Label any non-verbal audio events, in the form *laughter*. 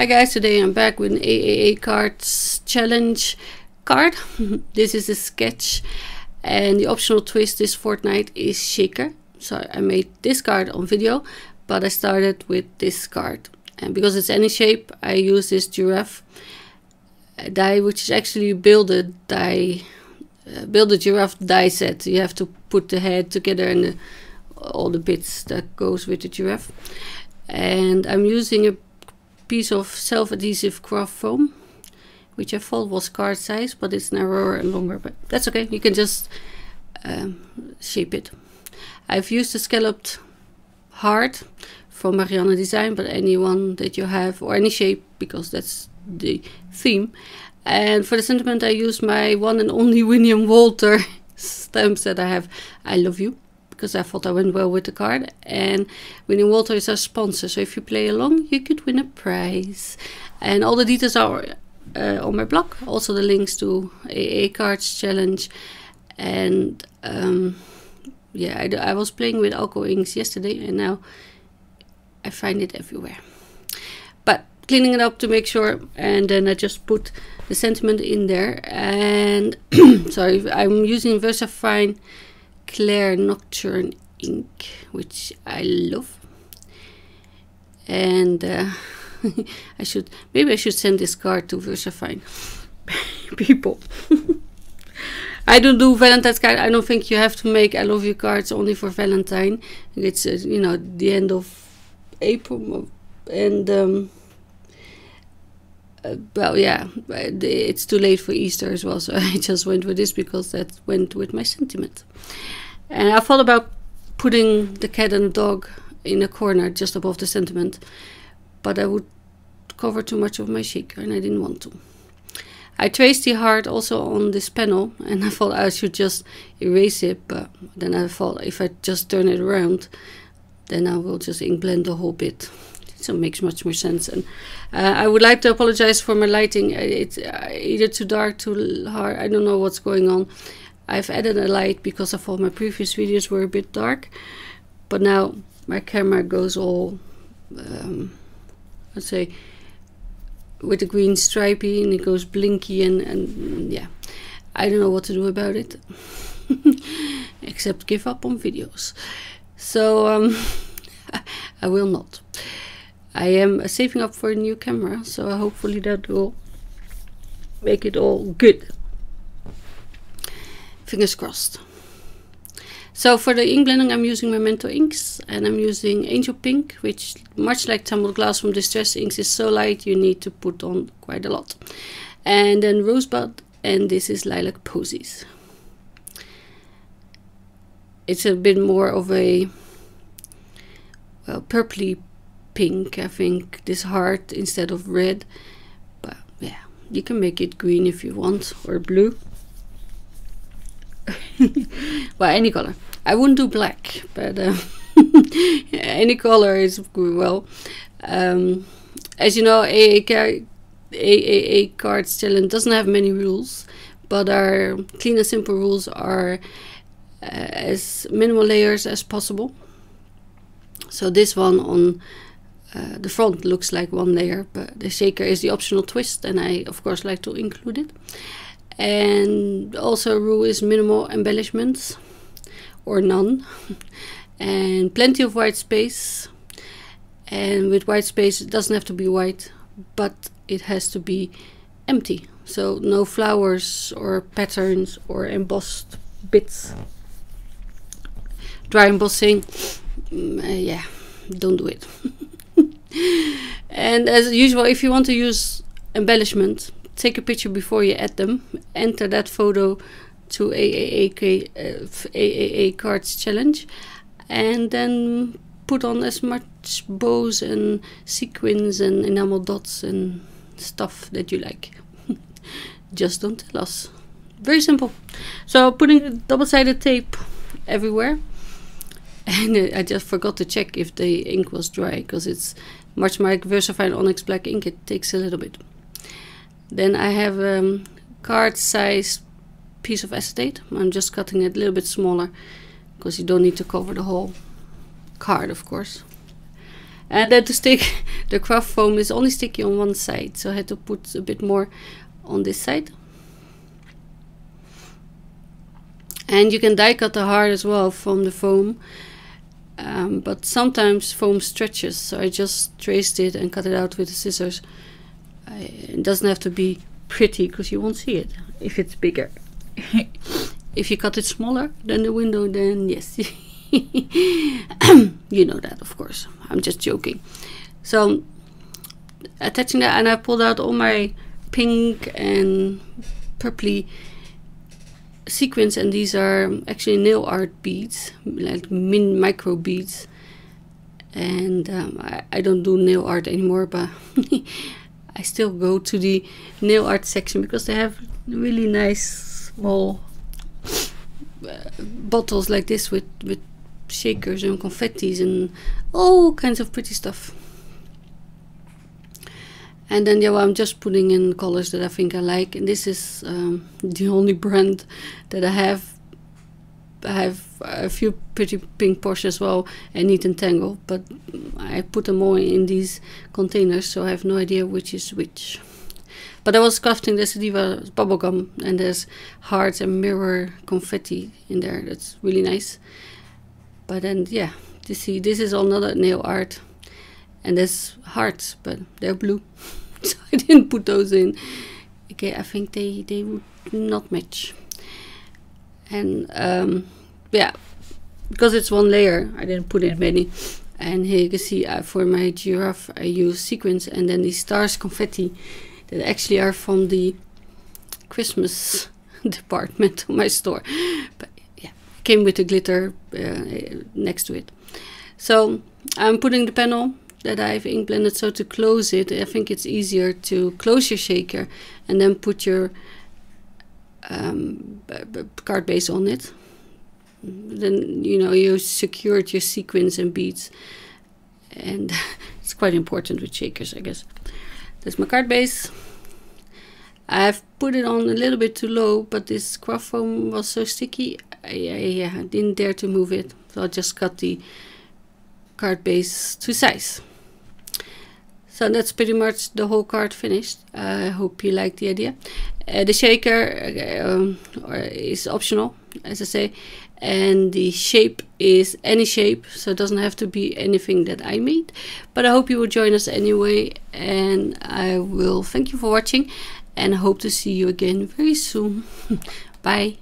Hi guys, today I'm back with an AAA Cards Challenge card. *laughs* this is a sketch and the optional twist this fortnight is Shaker. So I made this card on video, but I started with this card. And because it's any shape, I use this giraffe die, which is actually build a die, uh, build a giraffe die set. You have to put the head together and the, all the bits that goes with the giraffe. And I'm using a piece of self-adhesive craft foam which I thought was card size but it's narrower and longer but that's okay. You can just um, shape it. I've used a scalloped heart from Marianne Design but anyone that you have or any shape because that's the theme. And for the sentiment I use my one and only Winnie Walter *laughs* stamps that I have. I love you because I thought I went well with the card. And Winnie Walter is our sponsor, so if you play along, you could win a prize. And all the details are uh, on my blog. Also the links to AA Cards Challenge. And um, yeah, I, I was playing with Alco inks yesterday, and now I find it everywhere. But cleaning it up to make sure, and then I just put the sentiment in there. And *clears throat* sorry, I'm using VersaFine Clair Nocturne ink, which I love. And uh, *laughs* I should maybe I should send this card to VersaFine *laughs* people. *laughs* I don't do Valentine's card. I don't think you have to make I love you cards only for Valentine. It's uh, you know the end of April and. Um, uh, well, yeah, it's too late for Easter as well, so *laughs* I just went with this because that went with my sentiment. And I thought about putting the cat and the dog in a corner just above the sentiment, but I would cover too much of my shaker and I didn't want to. I traced the heart also on this panel *laughs* and I thought I should just erase it, but then I thought if I just turn it around, then I will just ink blend the whole bit. So it makes much more sense. And uh, I would like to apologize for my lighting. It's uh, either too dark, too hard. I don't know what's going on. I've added a light because I thought my previous videos were a bit dark but now my camera goes all um, let's say with the green stripey and it goes blinky and, and yeah I don't know what to do about it *laughs* except give up on videos so um, *laughs* I will not I am saving up for a new camera so hopefully that will make it all good fingers crossed. So for the ink blending I'm using Memento inks and I'm using Angel Pink which much like Tumbled Glass from Distress Inks is so light you need to put on quite a lot. And then Rosebud and this is Lilac Posies. It's a bit more of a well purpley pink I think this heart instead of red but yeah you can make it green if you want or blue *laughs* well, any color. I wouldn't do black, but uh, *laughs* any color is. Well, um, as you know, AAA, AAA Cards Challenge doesn't have many rules, but our clean and simple rules are uh, as minimal layers as possible. So this one on uh, the front looks like one layer, but the shaker is the optional twist, and I of course like to include it. And also rule is minimal embellishments or none. *laughs* And plenty of white space. And with white space it doesn't have to be white but it has to be empty. So no flowers or patterns or embossed bits. Dry embossing uh, yeah don't do it *laughs* and as usual if you want to use embellishment take a picture before you add them, enter that photo to AAA, uh, AAA Cards Challenge, and then put on as much bows and sequins and enamel dots and stuff that you like. *laughs* Just don't tell us. Very simple. So putting double-sided tape everywhere. *laughs* And uh, I just forgot to check if the ink was dry because it's much more like VersaFine Onyx Black ink. It takes a little bit. Then I have a um, card size piece of acetate. I'm just cutting it a little bit smaller because you don't need to cover the whole card, of course. And then to stick, *laughs* the craft foam is only sticky on one side, so I had to put a bit more on this side. And you can die cut the heart as well from the foam. Um, but sometimes foam stretches, so I just traced it and cut it out with the scissors. I, it doesn't have to be pretty because you won't see it if it's bigger. *laughs* if you cut it smaller than the window, then yes, *laughs* you know that, of course. I'm just joking. So attaching that, and I pulled out all my pink and purpley sequins and these are actually nail art beads like min micro beads. And um, I, I, don't do nail art anymore but *laughs* I still go to the nail art section because they have really nice small uh, bottles like this with with shakers and confettis and all kinds of pretty stuff and then yeah well, I'm just putting in colors that I think I like. And this is um, *laughs* the only brand that I have. I have a few Pretty Pink Posh as well and Neat and Tangled but I put them all in these containers so I have no idea which is which. But I was crafting this Diva bubblegum and there's hearts and mirror confetti in there. That's really nice. But then yeah you see this is all another nail art and there's hearts but they're blue *laughs* so I didn't put those in. Okay, I think they they would not match. And um, yeah, because it's one layer, I didn't put in many. And here you can see uh, for my giraffe, I use sequins and then these stars confetti that actually are from the Christmas *laughs* department of my store. But yeah, came with the glitter uh, next to it. So I'm putting the panel that I've ink blended. So to close it, I think it's easier to close your shaker and then put your um, card base on it. Then you know you secured your sequins and beads, and *laughs* it's quite important with shakers, I guess. That's my card base. I've put it on a little bit too low, but this craft foam was so sticky, I, I, I didn't dare to move it. So I just cut the card base to size. So that's pretty much the whole card finished. I hope you like the idea. Uh, the shaker uh, um, is optional, as I say, and the shape is any shape, so it doesn't have to be anything that I made. But I hope you will join us anyway, and I will thank you for watching, and hope to see you again very soon. *laughs* Bye.